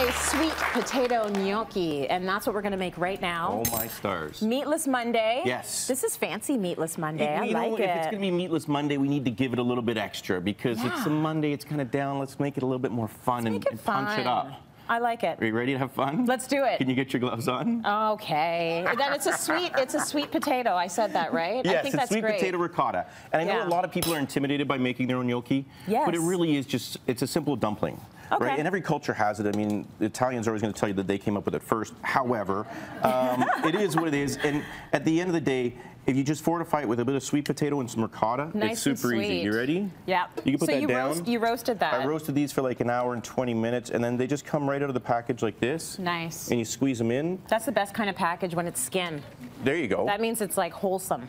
a sweet potato gnocchi, and that's what we're going to make right now. Oh my stars. Meatless Monday. Yes. This is fancy Meatless Monday. You I know, like if it. it's going to be Meatless Monday, we need to give it a little bit extra because it's a Monday, it's kind of down. Let's make it a little bit more fun and, Make it and punch it up. I like it. Are you ready to have fun? Let's do it. Can you get your gloves on? Okay. then it's a sweet, it's a sweet potato. I said that right. I Yes, think it's that's sweet great. potato ricotta. And I know Yeah. a lot of people are intimidated by making their own gnocchi, but it really is just, it's a simple dumpling. Okay. Right? And every culture has it. I mean, the Italians are always going to tell you that they came up with it first. However, um, it is what it is. And at the end of the day, if you just fortify it with a bit of sweet potato and some ricotta, Nice it's super easy. You ready? Yeah. You can put so that you down. Roast, you roasted that. I roasted these for like an hour and 20 minutes, and then they just come right out of the package like this. Nice. And you squeeze them in. That's the best kind of package when it's skin. There you go. That means it's like wholesome.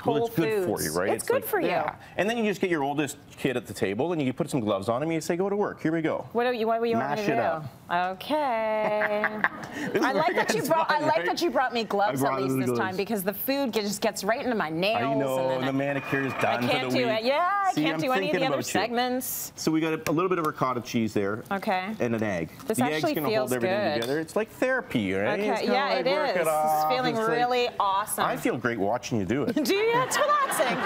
Whole well, it's good for you, right? It's, good like- for you. Yeah. And then you just get your oldest kid at the table, and you put some gloves on him, and you say, "Go to work. Here we go." What do you? What do you want Mash me to it do? up. Okay. I like that you it's brought. I like right? that you brought me gloves I at least this time because the food just gets right into my nails. I know, and the manicure is I, done I can't for the do week. it. Yeah, I See, can't I'm do any of the other you. segments. So we got a, a little bit of ricotta cheese there. Okay. And an egg. This the actually egg's gonna feels hold everything good. together. It's like therapy, right? Okay. It's Yeah, like it. It This is feeling really awesome. I feel great watching you do it. do you? It's relaxing.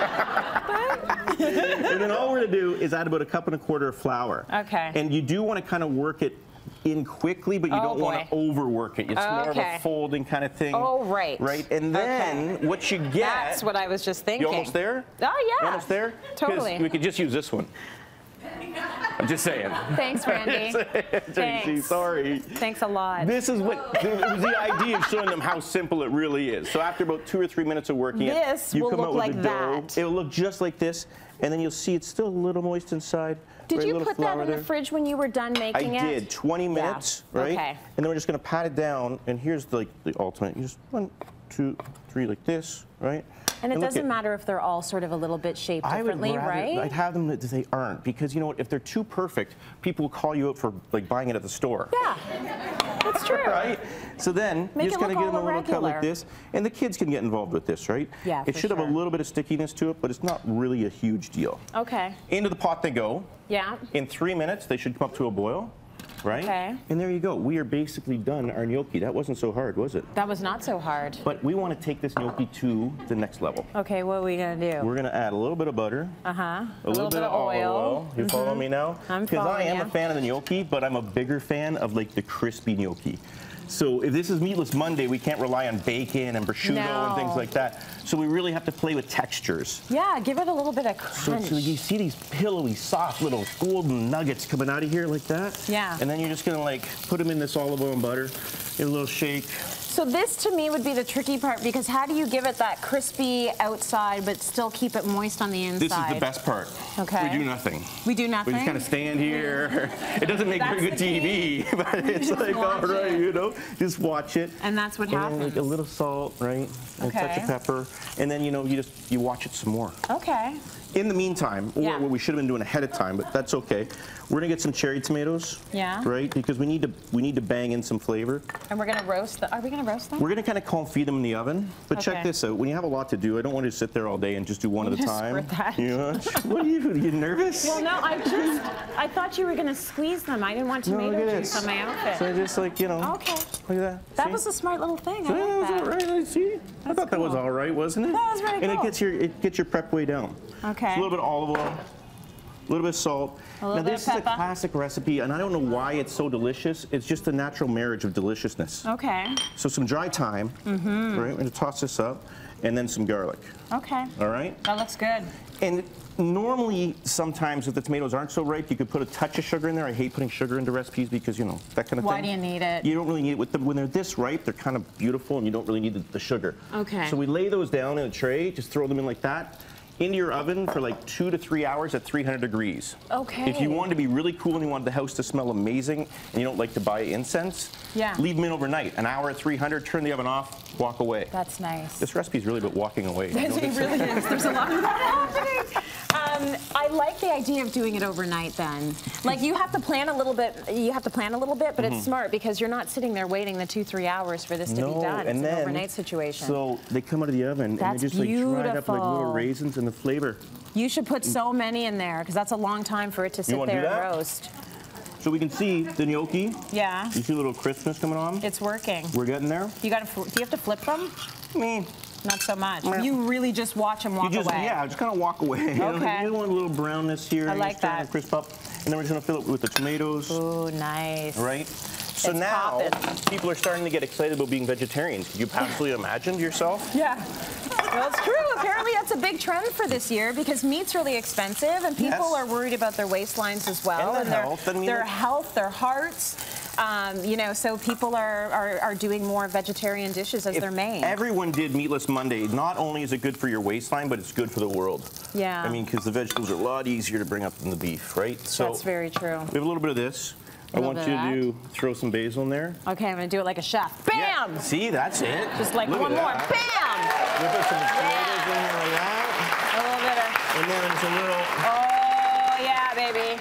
and then all we're gonna do is add about a cup and a quarter of flour. Okay. And you do want to kind of work it in quickly, but you Oh, don't want to overwork it. It's more of a folding kind of thing. Oh, right. Right. And then what you get. That's what I was just thinking. You almost there? Oh yeah. You almost there? Totally. We could just use this one. I'm just saying. Thanks, Randy. JC, Thanks. sorry. Thanks a lot. This is what it was the idea of showing them how simple it really is. So after about two or three minutes of working This it, you will come look out with like the dough. that. It'll look just like this, and then you'll see it's still a little moist inside. Did Right, you put that in there. the fridge when you were done I making it? I did 20 minutes, right? Okay. And then we're just gonna pat it down, and here's the, like the ultimate. You just one, two, three, like this, right? And it look doesn't at- matter if they're all sort of a little bit shaped I would differently, rather, right? I'd have them that they aren't because you know what? If they're too perfect, people will call you out for like buying it at the store. yeah, that's true. Right? So then Make you just kind of give them a little cut like this, and the kids can get involved with this, right? Yeah, It should have a little bit of stickiness to it, but it's not really a huge deal. Okay. Into the pot they go. Yeah. In three minutes, they should come up to a boil, right? Okay. And there you go. We are basically done our gnocchi. That wasn't so hard, was it? That was not so hard. But we want to take this gnocchi to the next level. Okay, what are we gonna do? We're going to add a little bit of butter. Uh huh. A, little, bit, of olive oil. You follow me now? I'm Because I am a fan of the gnocchi, but I'm a bigger fan of like the crispy gnocchi. So if this is Meatless Monday, we can't rely on bacon and prosciutto and things like that. So we really have to play with textures. Yeah, give it a little bit of So, crunch. so you see these pillowy, soft little golden nuggets coming out of here like that? Yeah. And then you're just gonna like put them in this olive oil and butter, give a little shake. So this to me would be the tricky part because how do you give it that crispy outside but still keep it moist on the inside? This is the best part. Okay. We do nothing. We do nothing? We just kind of stand here. It doesn't make very good. TV, but it's like, all right, it. you know, just watch it. And that's what And happens. like a little salt, right? And a touch Okay. of pepper. And then, you know, you just, you watch it some more. Okay. In the meantime, or Yeah. what we should have been doing ahead of time, but that's okay. We're gonna get some cherry tomatoes. Yeah. Right? Because we need to, we need to bang in some flavor. And we're gonna roast the. Are we gonna roast them? We're gonna kind of confit them in the oven. But check this out. When you have a lot to do, I don't want you to sit there all day and just do one at a time. that. You know? what are you, are you nervous? Well, no, I just. I thought you were gonna squeeze them. I didn't want No, tomato at juice on my outfit. So I just like, you know. Okay. Look at that. That See? was a smart little thing. I Yeah, that was that. all right. I see. I That's thought that was all right, wasn't it? That was And it gets your it gets your prep way down. Okay. Just a little bit of olive oil, a little bit of salt. A little now this is a classic recipe, and I don't know why it's so delicious. It's just a natural marriage of deliciousness. Okay. So some dry thyme, Mm-hmm. right? We're gonna toss this up, and then some garlic. Okay. All right. That looks good. And normally, sometimes if the tomatoes aren't so ripe, you could put a touch of sugar in there. I hate putting sugar into recipes because you know that kind of Why thing. do you need it? You don't really need it with them when they're this ripe. They're kind of beautiful, and you don't really need the, the sugar. Okay. So we lay those down in a tray. Just throw them in like that. Into your oven for like two to three hours at 300 degrees. Okay. If you want to be really cool and you want the house to smell amazing and you don't like to buy incense, Yeah. leave them in overnight. An hour at 300, turn the oven off, walk away. That's nice. This recipe is really about walking away. it really is. There's a lot of that like the idea of doing it overnight. Then, like you have to plan a little bit. You have to plan a little bit, but it's smart because you're not sitting there waiting the two, three hours for this to Mm-hmm. no, be done. It's and an then overnight situation. So they come out of the oven That's and they just like dried up like little beautiful. raisins and the flavor. you should put so many in there because that's a long time for it to sit there and roast. So we can see the gnocchi. Yeah, You see a little crispness coming on? it's working. We're getting there. You got to. Do you have to flip them? Me. Not so much. You really just watch them You walk just away. yeah, just kind of walk away. You know, Okay. You want a little brownness here. I and like that. crisp up, and then we're just gonna fill it with the tomatoes. Ooh, nice. Right. So It's now poppin'. people are starting to get excited about being vegetarians. Could you possibly imagine yourself? Yeah. Well, it's true. Apparently, that's a big trend for this year because meat's really expensive, and people Yes. are worried about their waistlines as well, And their health, I mean, their health, their hearts. Um, you know, so people are, are, are doing more vegetarian dishes as If their main. everyone did meatless Monday, not only is it good for your waistline, but it's good for the world. Yeah. I mean, because the vegetables are a lot easier to bring up than the beef, right? So that's very true. we have a little bit of this. I want you to throw some basil in there. Okay, I'm gonna do it like a chef. Bam! Yeah. See, that's it. Just like Look one more. that. Bam! We put some tomatoes in here like that, A little bit of. and then it's a little Oh yeah, baby.